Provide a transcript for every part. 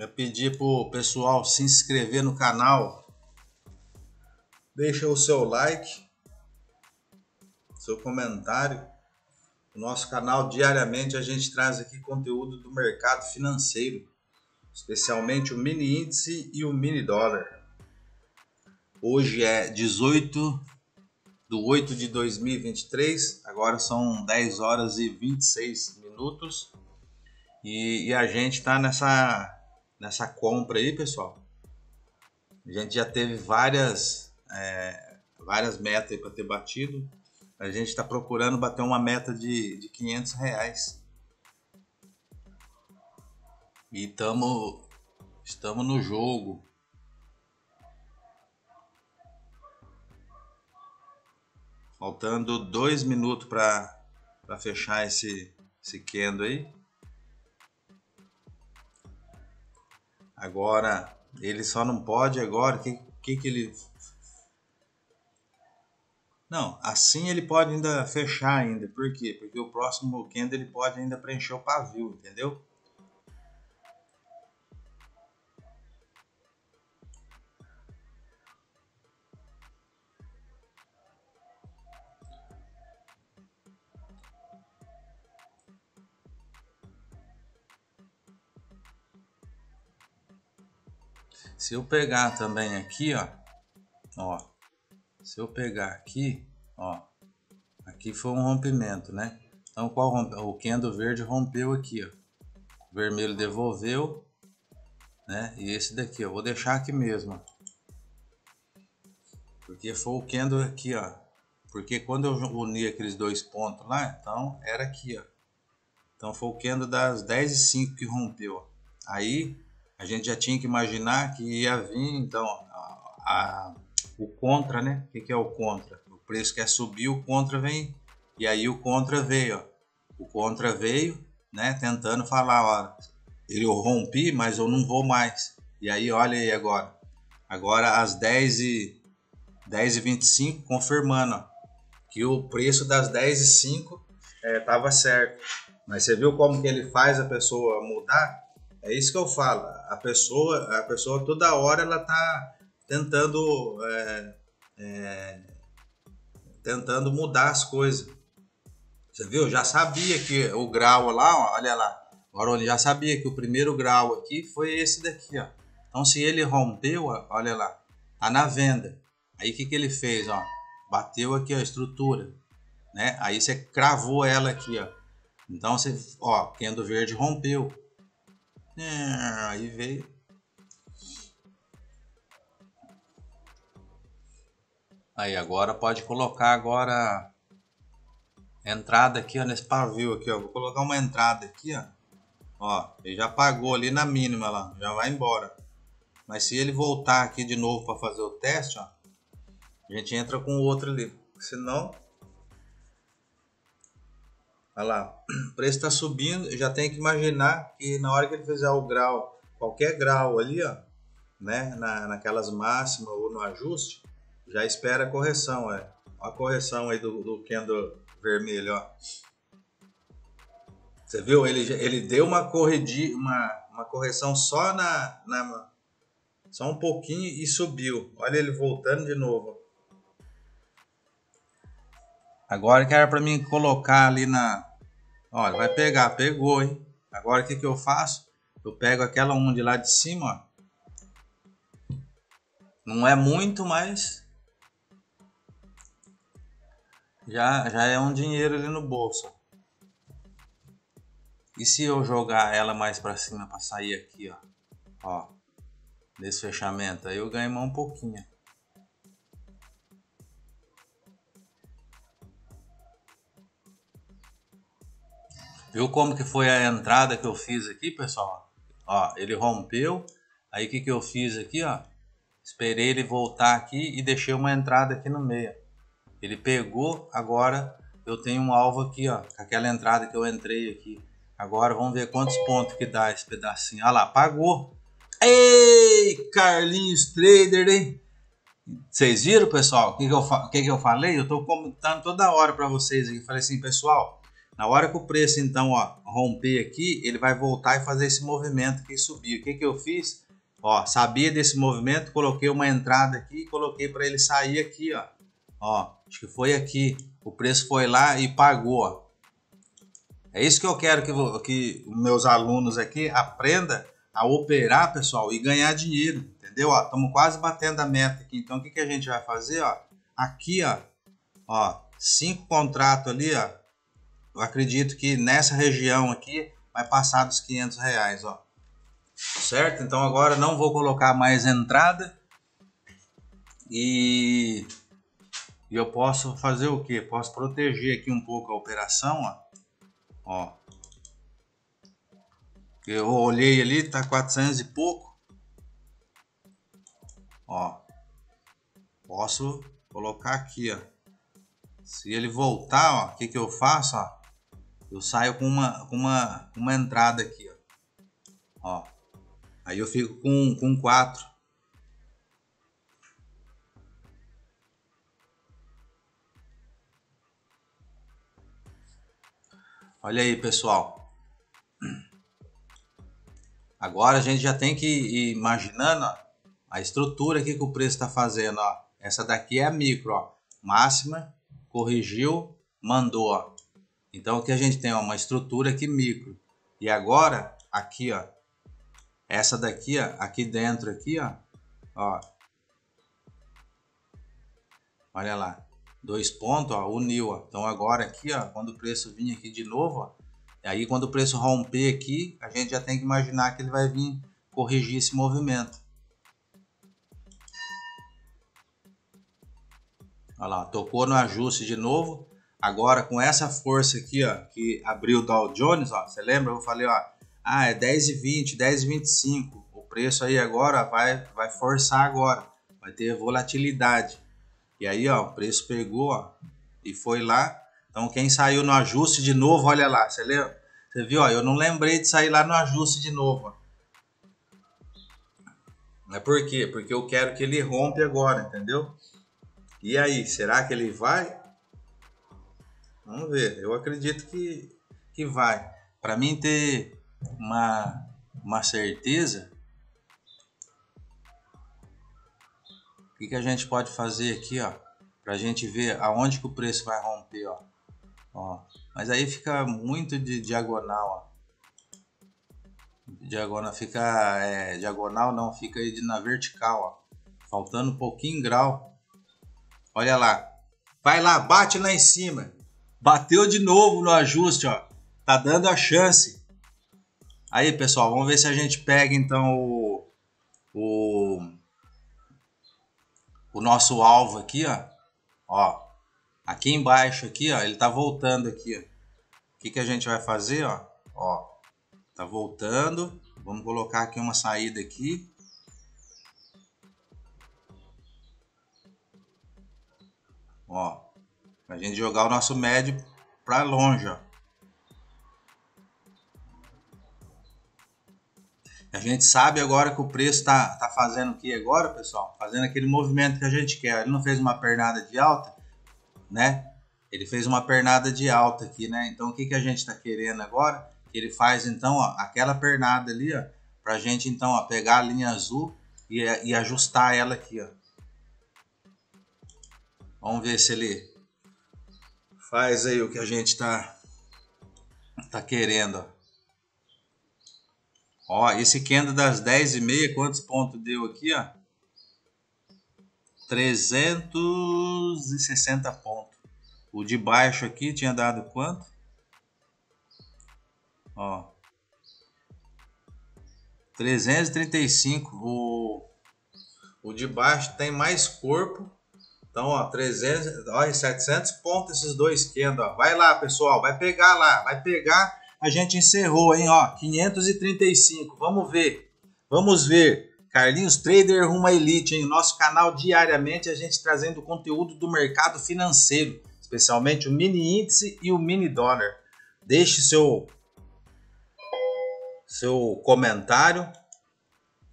Eu pedi pro pessoal se inscrever no canal. Deixa o seu like, seu comentário. No nosso canal diariamente a gente traz aqui conteúdo do mercado financeiro, especialmente o mini índice e o mini dólar. Hoje é 18 do 8 de 2023, agora são 10 horas e 26 minutos. E, e a gente está nessa nessa compra aí, pessoal, a gente já teve várias, é, várias metas para ter batido. A gente está procurando bater uma meta de, de 500 reais. E tamo, estamos no jogo. Faltando dois minutos para fechar esse, esse candle aí. Agora, ele só não pode agora. O que, que, que ele. Não, assim ele pode ainda fechar ainda. Por quê? Porque o próximo candle ele pode ainda preencher o pavio, entendeu? Se eu pegar também aqui, ó, ó, se eu pegar aqui, ó, aqui foi um rompimento, né? Então qual rompe? O candle verde rompeu aqui, ó. O vermelho devolveu, né? E esse daqui, ó, vou deixar aqui mesmo. Porque foi o candle aqui, ó. Porque quando eu uni aqueles dois pontos lá, então era aqui, ó. Então foi o candle das 10 e 5 que rompeu. Aí a gente já tinha que imaginar que ia vir, então, a, a, o contra, né? O que, que é o contra? O preço quer subir, o contra vem. E aí o contra veio, ó. O contra veio, né? Tentando falar, ó, eu rompi, mas eu não vou mais. E aí, olha aí agora. Agora às 10 e 10 e 25 confirmando ó, que o preço das 10 e 5 estava é, certo. Mas você viu como que ele faz a pessoa mudar? É isso que eu falo. A pessoa, a pessoa toda hora ela tá tentando, é, é, tentando mudar as coisas. Você viu? Já sabia que o grau lá, ó, olha lá. Ele já sabia que o primeiro grau aqui foi esse daqui, ó. Então se ele rompeu, ó, olha lá, tá na venda. Aí o que que ele fez, ó? Bateu aqui a estrutura, né? Aí você cravou ela aqui, ó. Então você, ó, Kendo verde rompeu. É, aí veio. Aí agora pode colocar agora entrada aqui ó, nesse pavio aqui ó. Vou colocar uma entrada aqui ó. Ó, ele já pagou ali na mínima lá, já vai embora. Mas se ele voltar aqui de novo para fazer o teste, ó, a gente entra com o outro ali. Senão Olha lá, o preço está subindo, já tem que imaginar que na hora que ele fizer o grau, qualquer grau ali, ó, né, na, naquelas máximas ou no ajuste, já espera a correção, é. A correção aí do, do candle vermelho, ó. Você viu? Ele, ele deu uma, corrigi, uma, uma correção só na, na. Só um pouquinho e subiu. Olha ele voltando de novo. Agora que era para mim colocar ali na, Olha, vai pegar, pegou, hein? Agora o que, que eu faço? Eu pego aquela onde lá de cima, ó. Não é muito, mas já, já é um dinheiro ali no bolso. E se eu jogar ela mais para cima para sair aqui, ó, ó, desse fechamento, aí eu ganho um pouquinho. Viu como que foi a entrada que eu fiz aqui, pessoal? Ó, ele rompeu. Aí o que, que eu fiz aqui, ó? Esperei ele voltar aqui e deixei uma entrada aqui no meio. Ele pegou, agora eu tenho um alvo aqui, ó. Aquela entrada que eu entrei aqui. Agora vamos ver quantos pontos que dá esse pedacinho. Olha lá, pagou. Ei, Carlinhos Trader, hein? Vocês viram, pessoal? O que, que, eu, que, que eu falei? Eu tô comentando toda hora para vocês aqui. Falei assim, pessoal, na hora que o preço então ó, romper aqui, ele vai voltar e fazer esse movimento aqui subir. O que, que eu fiz? Ó, sabia desse movimento, coloquei uma entrada aqui e coloquei para ele sair aqui, ó. Ó, acho que foi aqui. O preço foi lá e pagou, ó. É isso que eu quero que, que meus alunos aqui aprendam a operar, pessoal, e ganhar dinheiro, entendeu? Estamos quase batendo a meta aqui. Então, o que, que a gente vai fazer, ó? Aqui, ó, ó, cinco contratos ali, ó. Eu acredito que nessa região aqui vai passar dos 500 reais, ó certo? Então agora não vou colocar mais entrada e eu posso fazer o que? Posso proteger aqui um pouco a operação, ó. ó. Eu olhei ali, tá 400 e pouco. Ó. Posso colocar aqui, ó. Se ele voltar, ó, o que que eu faço, ó? Eu saio com uma com uma uma entrada aqui, ó. Ó. Aí eu fico com, com 4. Olha aí, pessoal. Agora a gente já tem que ir imaginando ó, a estrutura aqui que o preço está fazendo. Ó. Essa daqui é a micro, ó. máxima, corrigiu, mandou. Ó. Então aqui a gente tem ó, uma estrutura aqui micro. E agora, aqui, ó, essa daqui, ó, aqui dentro aqui, ó, ó. Olha lá. Dois pontos, ó, uniu, ó. Então agora aqui, ó, quando o preço vir aqui de novo, ó, aí quando o preço romper aqui, a gente já tem que imaginar que ele vai vir corrigir esse movimento. Olha lá, tocou no ajuste de novo. Agora com essa força aqui, ó, que abriu o Dow Jones, ó, você lembra? Eu falei, ó, ah, é 10,20, 10,25. O preço aí agora vai, vai forçar agora. Vai ter volatilidade. E aí, ó, o preço pegou, ó, e foi lá. Então, quem saiu no ajuste de novo, olha lá, você lembra? Você viu, ó, eu não lembrei de sair lá no ajuste de novo, ó. Mas por quê? Porque eu quero que ele rompe agora, entendeu? E aí, será que ele vai? Vamos ver. Eu acredito que, que vai. Para mim ter uma, uma certeza, o que, que a gente pode fazer aqui, ó, para a gente ver aonde que o preço vai romper, ó. ó. Mas aí fica muito de diagonal, ó. Diagonal fica é, diagonal não, fica aí de, na vertical, ó. Faltando um pouquinho grau. Olha lá. Vai lá, bate lá em cima. Bateu de novo no ajuste, ó. Tá dando a chance. Aí, pessoal, vamos ver se a gente pega então o, o, o nosso alvo aqui, ó. Ó, aqui embaixo aqui, ó, ele tá voltando aqui, ó. O que, que a gente vai fazer, ó? Ó, tá voltando. Vamos colocar aqui uma saída aqui. Ó, a gente jogar o nosso médio para longe, ó. A gente sabe agora que o preço está tá fazendo o que agora, pessoal? Fazendo aquele movimento que a gente quer. Ele não fez uma pernada de alta, né? Ele fez uma pernada de alta aqui, né? Então o que, que a gente está querendo agora? Ele faz então ó, aquela pernada ali, ó, para a gente então ó, pegar a linha azul e, e ajustar ela aqui, ó. Vamos ver se ele faz aí o que a gente está tá querendo. Ó, esse candle das 10 e meia, quantos pontos deu aqui, ó? 360 pontos. O de baixo aqui tinha dado quanto? Ó. 335. O, o de baixo tem mais corpo. Então, ó, 300, ó, 700 pontos esses dois candles, ó. Vai lá, pessoal, vai pegar lá, vai pegar a gente encerrou, hein? Ó, 535. Vamos ver. Vamos ver. Carlinhos Trader rumo à elite, hein? Nosso canal diariamente a gente trazendo conteúdo do mercado financeiro, especialmente o mini índice e o mini dólar. Deixe seu seu comentário,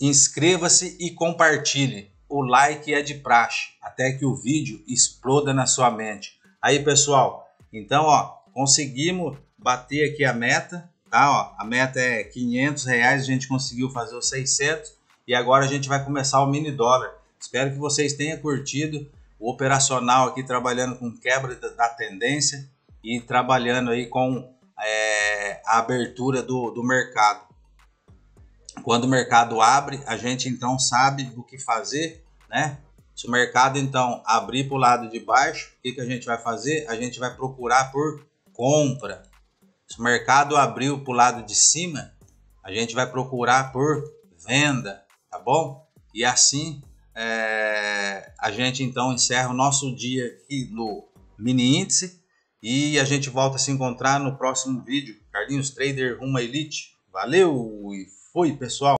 inscreva-se e compartilhe. O like é de praxe, até que o vídeo exploda na sua mente. Aí, pessoal, então, ó, conseguimos bater aqui a meta, tá? Ó, a meta é 500 reais, a gente conseguiu fazer os 600 e agora a gente vai começar o mini dólar. Espero que vocês tenham curtido o operacional aqui trabalhando com quebra da tendência e trabalhando aí com é, a abertura do, do mercado. Quando o mercado abre, a gente então sabe o que fazer, né? Se o mercado então abrir para o lado de baixo, o que, que a gente vai fazer? A gente vai procurar por compra. Se o mercado abriu para o lado de cima, a gente vai procurar por venda, tá bom? E assim é, a gente então encerra o nosso dia aqui no mini índice e a gente volta a se encontrar no próximo vídeo. Carlinhos Trader Rumo Elite. Valeu foi pessoal!